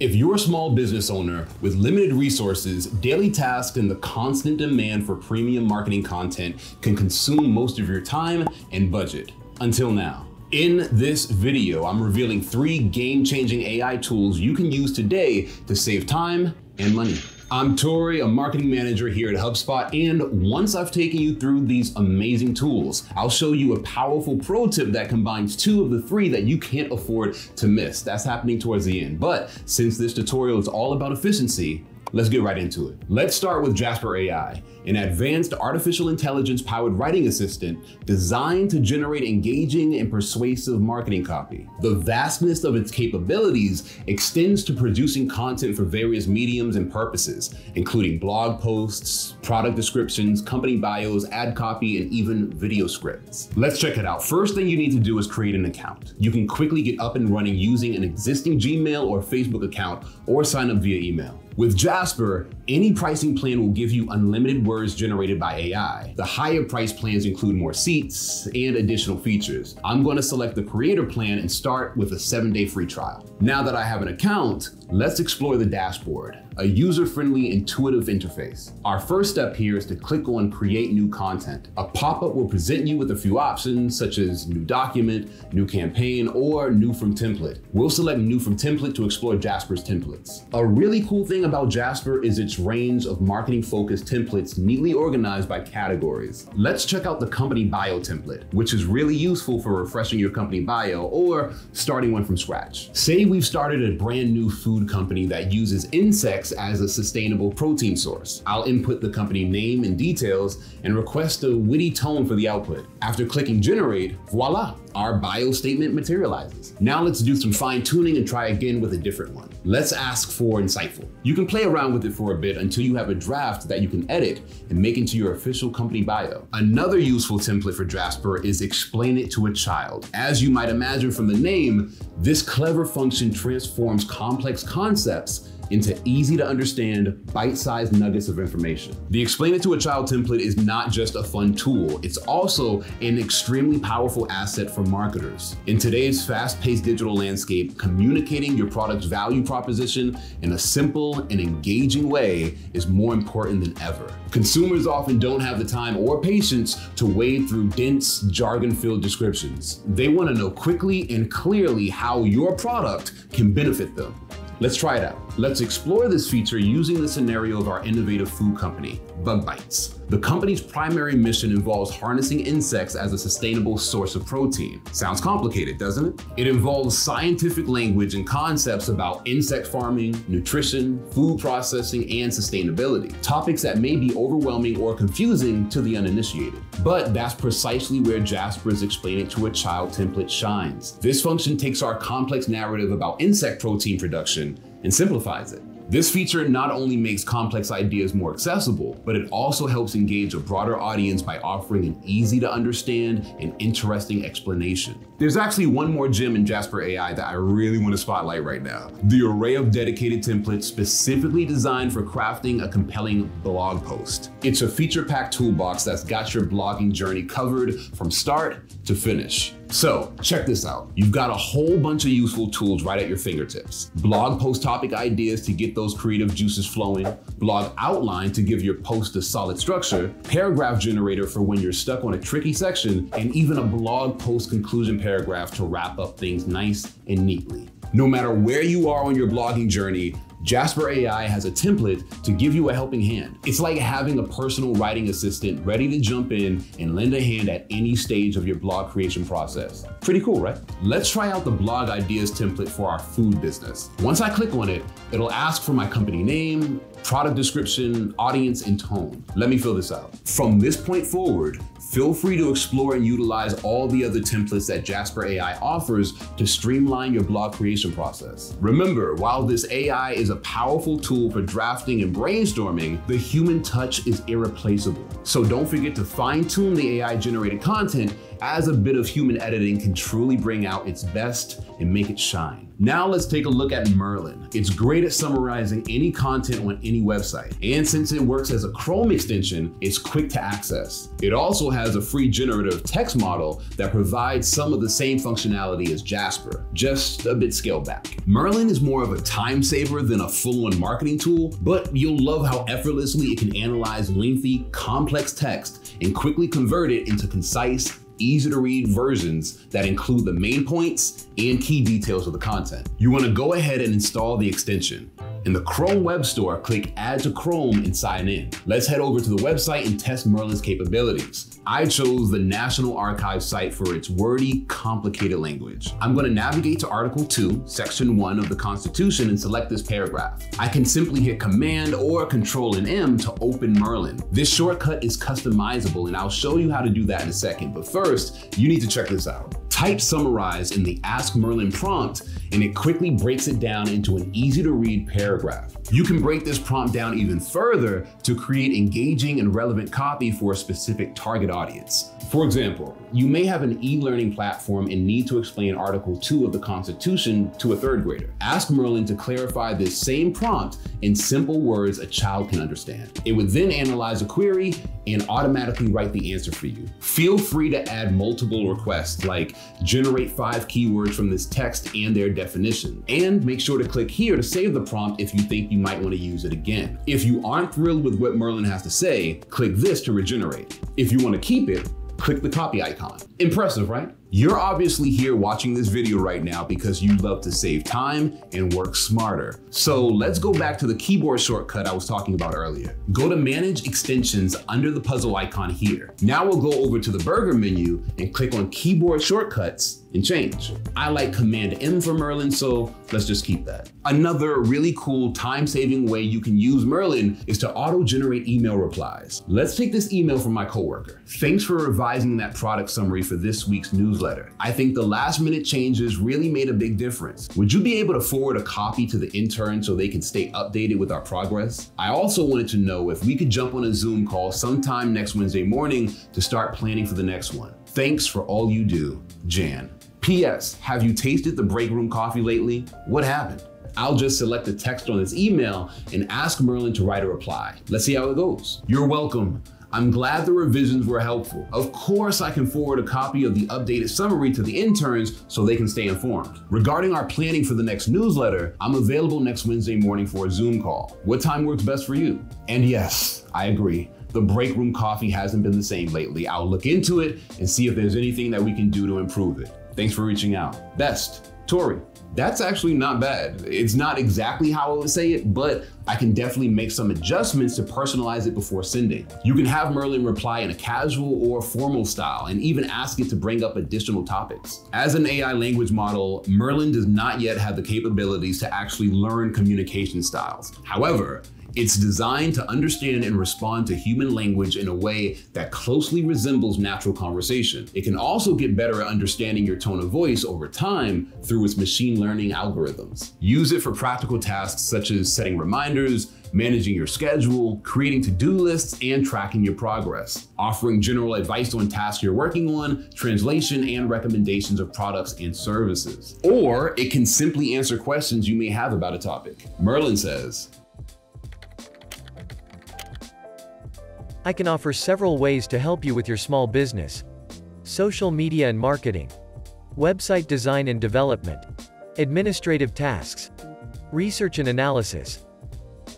If you're a small business owner with limited resources, daily tasks, and the constant demand for premium marketing content can consume most of your time and budget. Until now. In this video, I'm revealing three game-changing AI tools you can use today to save time and money. I'm Tory, a marketing manager here at HubSpot, and once I've taken you through these amazing tools, I'll show you a powerful pro tip that combines two of the three that you can't afford to miss. That's happening towards the end. But since this tutorial is all about efficiency, Let's get right into it. Let's start with Jasper AI, an advanced artificial intelligence powered writing assistant designed to generate engaging and persuasive marketing copy. The vastness of its capabilities extends to producing content for various mediums and purposes, including blog posts, product descriptions, company bios, ad copy, and even video scripts. Let's check it out. First thing you need to do is create an account. You can quickly get up and running using an existing Gmail or Facebook account or sign up via email. With Jasper, any pricing plan will give you unlimited words generated by AI. The higher price plans include more seats and additional features. I'm going to select the creator plan and start with a seven day free trial. Now that I have an account, let's explore the dashboard a user-friendly, intuitive interface. Our first step here is to click on Create New Content. A pop-up will present you with a few options such as New Document, New Campaign, or New from Template. We'll select New from Template to explore Jasper's templates. A really cool thing about Jasper is its range of marketing-focused templates neatly organized by categories. Let's check out the company bio template, which is really useful for refreshing your company bio or starting one from scratch. Say we've started a brand new food company that uses insects as a sustainable protein source. I'll input the company name and details and request a witty tone for the output. After clicking generate, voila, our bio statement materializes. Now let's do some fine tuning and try again with a different one. Let's ask for insightful. You can play around with it for a bit until you have a draft that you can edit and make into your official company bio. Another useful template for Jasper is explain it to a child. As you might imagine from the name, this clever function transforms complex concepts into easy to understand, bite-sized nuggets of information. The Explain It to a Child template is not just a fun tool, it's also an extremely powerful asset for marketers. In today's fast-paced digital landscape, communicating your product's value proposition in a simple and engaging way is more important than ever. Consumers often don't have the time or patience to wade through dense, jargon-filled descriptions. They want to know quickly and clearly how your product can benefit them. Let's try it out. Let's explore this feature using the scenario of our innovative food company, Bug Bites. The company's primary mission involves harnessing insects as a sustainable source of protein. Sounds complicated, doesn't it? It involves scientific language and concepts about insect farming, nutrition, food processing, and sustainability. Topics that may be overwhelming or confusing to the uninitiated. But that's precisely where Jasper's Explain It to a Child template shines. This function takes our complex narrative about insect protein production and simplifies it. This feature not only makes complex ideas more accessible, but it also helps engage a broader audience by offering an easy to understand and interesting explanation. There's actually one more gem in Jasper AI that I really want to spotlight right now. The array of dedicated templates specifically designed for crafting a compelling blog post. It's a feature-packed toolbox that's got your blogging journey covered from start to finish. So check this out. You've got a whole bunch of useful tools right at your fingertips. Blog post topic ideas to get those creative juices flowing, blog outline to give your post a solid structure, paragraph generator for when you're stuck on a tricky section, and even a blog post conclusion paragraph to wrap up things nice and neatly. No matter where you are on your blogging journey, Jasper AI has a template to give you a helping hand. It's like having a personal writing assistant ready to jump in and lend a hand at any stage of your blog creation process. Pretty cool, right? Let's try out the blog ideas template for our food business. Once I click on it, it'll ask for my company name, product description, audience, and tone. Let me fill this out. From this point forward, feel free to explore and utilize all the other templates that Jasper AI offers to streamline your blog creation process. Remember, while this AI is a powerful tool for drafting and brainstorming, the human touch is irreplaceable. So don't forget to fine tune the AI generated content as a bit of human editing can truly bring out its best and make it shine. Now let's take a look at Merlin. It's great at summarizing any content on any website. And since it works as a Chrome extension, it's quick to access. It also has a free generative text model that provides some of the same functionality as Jasper, just a bit scaled back. Merlin is more of a time saver than a full-on marketing tool, but you'll love how effortlessly it can analyze lengthy, complex text and quickly convert it into concise, easy to read versions that include the main points and key details of the content. You wanna go ahead and install the extension. In the Chrome Web Store, click Add to Chrome and sign in. Let's head over to the website and test Merlin's capabilities. I chose the National Archives site for its wordy, complicated language. I'm going to navigate to Article 2, Section 1 of the Constitution and select this paragraph. I can simply hit Command or Control and M to open Merlin. This shortcut is customizable and I'll show you how to do that in a second, but first, you need to check this out. Type summarize in the Ask Merlin prompt and it quickly breaks it down into an easy to read paragraph. You can break this prompt down even further to create engaging and relevant copy for a specific target audience. For example, you may have an e-learning platform and need to explain Article 2 of the Constitution to a third grader. Ask Merlin to clarify this same prompt in simple words a child can understand. It would then analyze a query and automatically write the answer for you. Feel free to add multiple requests like generate five keywords from this text and their definition. And make sure to click here to save the prompt if you think you might want to use it again. If you aren't thrilled with what Merlin has to say, click this to regenerate. If you want to keep it, click the copy icon. Impressive, right? You're obviously here watching this video right now because you love to save time and work smarter. So let's go back to the keyboard shortcut I was talking about earlier. Go to Manage Extensions under the puzzle icon here. Now we'll go over to the burger menu and click on Keyboard Shortcuts and change. I like Command M for Merlin, so let's just keep that. Another really cool time-saving way you can use Merlin is to auto-generate email replies. Let's take this email from my coworker. Thanks for revising that product summary for this week's newsletter. I think the last minute changes really made a big difference. Would you be able to forward a copy to the intern so they can stay updated with our progress? I also wanted to know if we could jump on a Zoom call sometime next Wednesday morning to start planning for the next one. Thanks for all you do, Jan. P.S. Have you tasted the break room coffee lately? What happened? I'll just select the text on this email and ask Merlin to write a reply. Let's see how it goes. You're welcome. I'm glad the revisions were helpful. Of course, I can forward a copy of the updated summary to the interns so they can stay informed. Regarding our planning for the next newsletter, I'm available next Wednesday morning for a Zoom call. What time works best for you? And yes, I agree. The break room coffee hasn't been the same lately. I'll look into it and see if there's anything that we can do to improve it. Thanks for reaching out. Best, Tory. That's actually not bad. It's not exactly how I would say it, but I can definitely make some adjustments to personalize it before sending. You can have Merlin reply in a casual or formal style and even ask it to bring up additional topics. As an AI language model, Merlin does not yet have the capabilities to actually learn communication styles. However, it's designed to understand and respond to human language in a way that closely resembles natural conversation. It can also get better at understanding your tone of voice over time through its machine learning algorithms. Use it for practical tasks such as setting reminders, managing your schedule, creating to-do lists, and tracking your progress, offering general advice on tasks you're working on, translation, and recommendations of products and services. Or it can simply answer questions you may have about a topic. Merlin says, I can offer several ways to help you with your small business. Social media and marketing. Website design and development. Administrative tasks. Research and analysis.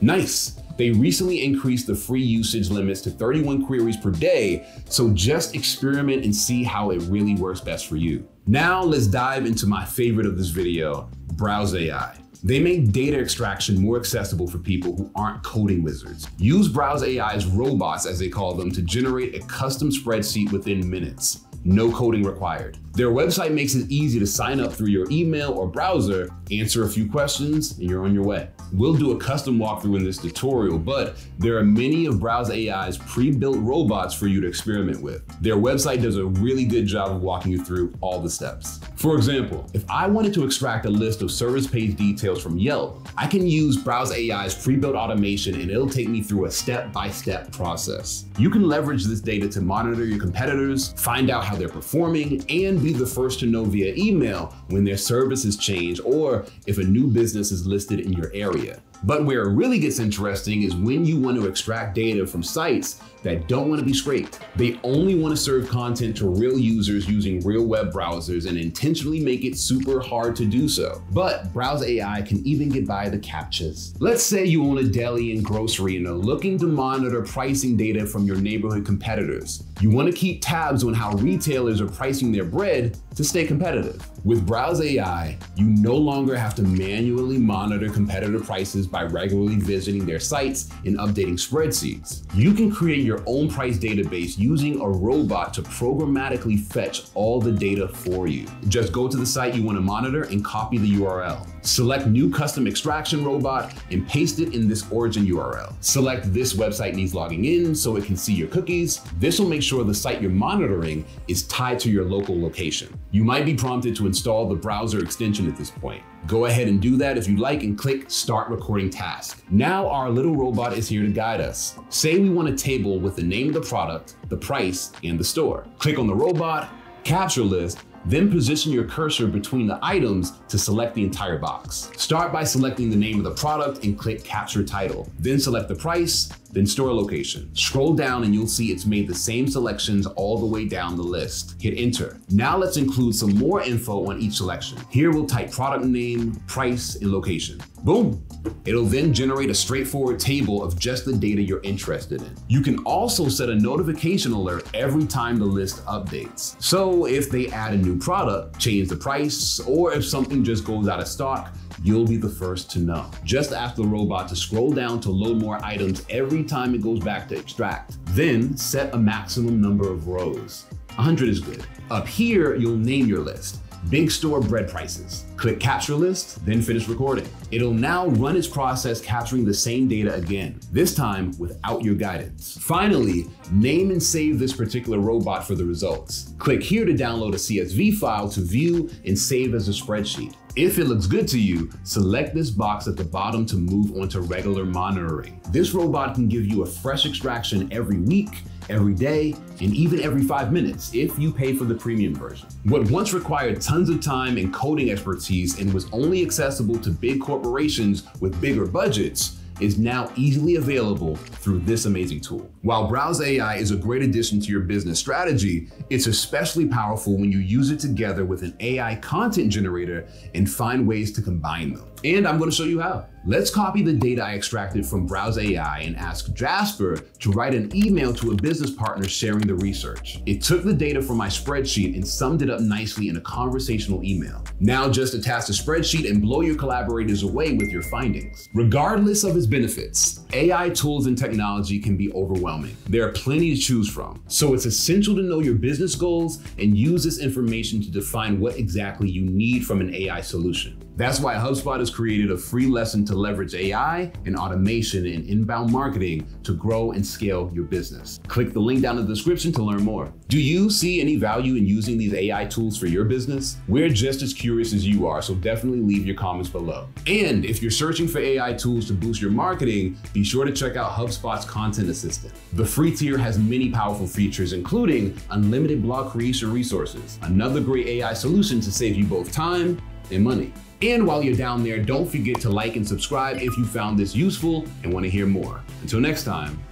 Nice. They recently increased the free usage limits to 31 queries per day, so just experiment and see how it really works best for you. Now let's dive into my favorite of this video, Browse AI. They make data extraction more accessible for people who aren't coding wizards. Use Browse AI's robots, as they call them, to generate a custom spreadsheet within minutes. No coding required. Their website makes it easy to sign up through your email or browser, answer a few questions, and you're on your way. We'll do a custom walkthrough in this tutorial, but there are many of Browse AI's pre-built robots for you to experiment with. Their website does a really good job of walking you through all the steps. For example, if I wanted to extract a list of service page details from Yelp, I can use Browse AI's pre-built automation and it'll take me through a step-by-step -step process. You can leverage this data to monitor your competitors, find out how they're performing, and be the first to know via email when their services change or if a new business is listed in your area. But where it really gets interesting is when you want to extract data from sites that don't want to be scraped. They only want to serve content to real users using real web browsers and intentionally make it super hard to do so. But Browse AI can even get by the CAPTCHAs. Let's say you own a deli and grocery and are looking to monitor pricing data from your neighborhood competitors. You want to keep tabs on how retailers are pricing their bread to stay competitive. With Browse AI, you no longer have to manually monitor competitor prices by regularly visiting their sites and updating spreadsheets. You can create your own price database using a robot to programmatically fetch all the data for you. Just go to the site you want to monitor and copy the URL. Select new custom extraction robot and paste it in this origin URL. Select this website needs logging in so it can see your cookies. This will make sure the site you're monitoring is tied to your local location. You might be prompted to install the browser extension at this point. Go ahead and do that if you like and click Start Recording Task. Now our little robot is here to guide us. Say we want a table with the name of the product, the price, and the store. Click on the robot, capture list, then position your cursor between the items to select the entire box. Start by selecting the name of the product and click Capture Title. Then select the price, then store location. Scroll down and you'll see it's made the same selections all the way down the list. Hit enter. Now let's include some more info on each selection. Here we'll type product name, price, and location. Boom! It'll then generate a straightforward table of just the data you're interested in. You can also set a notification alert every time the list updates. So if they add a new product, change the price, or if something just goes out of stock, you'll be the first to know. Just ask the robot to scroll down to load more items every time it goes back to extract. Then set a maximum number of rows. 100 is good. Up here, you'll name your list. Big store bread prices. Click capture list, then finish recording. It'll now run its process capturing the same data again, this time without your guidance. Finally, name and save this particular robot for the results. Click here to download a CSV file to view and save as a spreadsheet. If it looks good to you, select this box at the bottom to move on to regular monitoring. This robot can give you a fresh extraction every week every day, and even every five minutes if you pay for the premium version. What once required tons of time and coding expertise and was only accessible to big corporations with bigger budgets is now easily available through this amazing tool. While Browse AI is a great addition to your business strategy, it's especially powerful when you use it together with an AI content generator and find ways to combine them. And I'm gonna show you how. Let's copy the data I extracted from Browse AI and ask Jasper to write an email to a business partner sharing the research. It took the data from my spreadsheet and summed it up nicely in a conversational email. Now just attach the spreadsheet and blow your collaborators away with your findings. Regardless of its benefits, AI tools and technology can be overwhelming. There are plenty to choose from. So it's essential to know your business goals and use this information to define what exactly you need from an AI solution. That's why HubSpot has created a free lesson to leverage AI and automation in inbound marketing to grow and scale your business. Click the link down in the description to learn more. Do you see any value in using these AI tools for your business? We're just as curious as you are, so definitely leave your comments below. And if you're searching for AI tools to boost your marketing, be sure to check out HubSpot's Content Assistant. The free tier has many powerful features, including unlimited blog creation resources, another great AI solution to save you both time and money. And while you're down there, don't forget to like and subscribe if you found this useful and want to hear more. Until next time,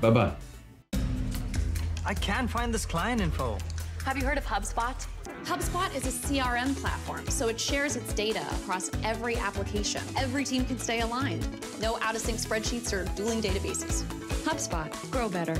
bye bye. I can't find this client info. Have you heard of HubSpot? HubSpot is a CRM platform, so it shares its data across every application. Every team can stay aligned. No out of sync spreadsheets or dueling databases. HubSpot, grow better.